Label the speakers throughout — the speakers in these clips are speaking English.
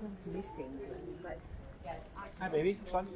Speaker 1: One's missing, but
Speaker 2: Hi, baby. Fun.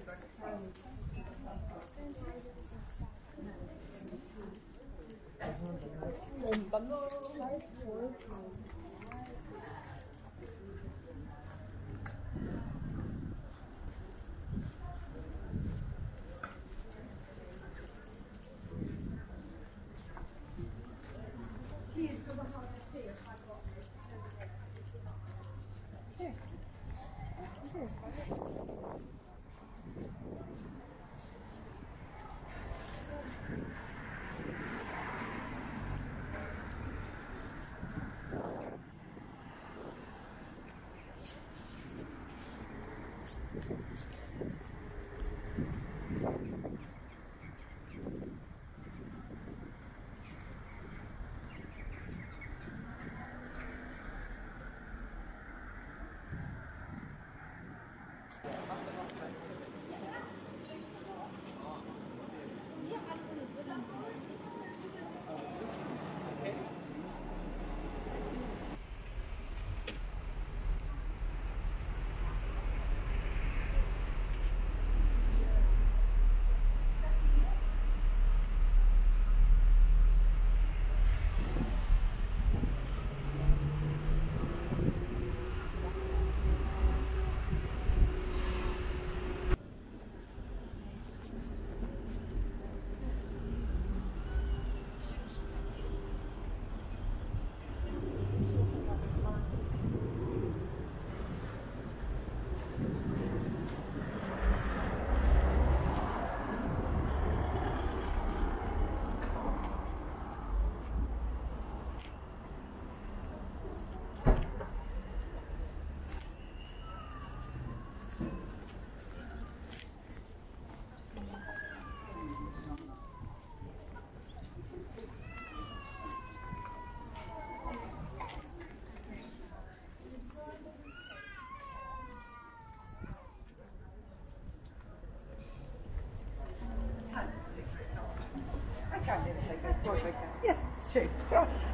Speaker 1: Yes,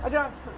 Speaker 1: it's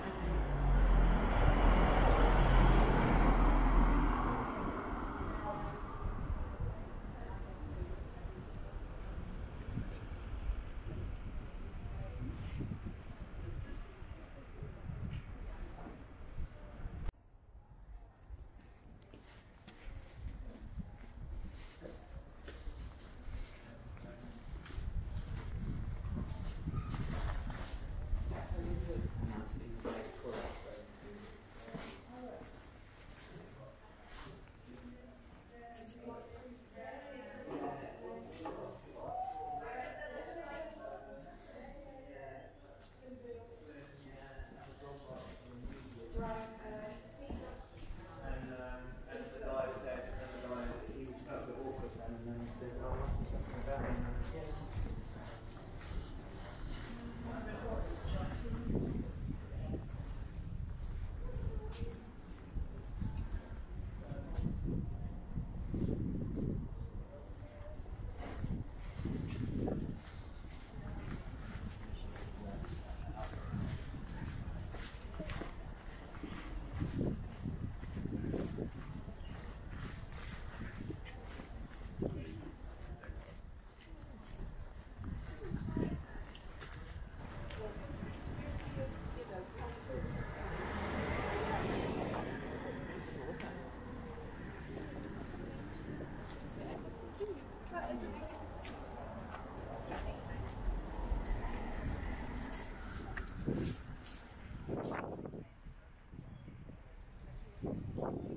Speaker 2: どうも。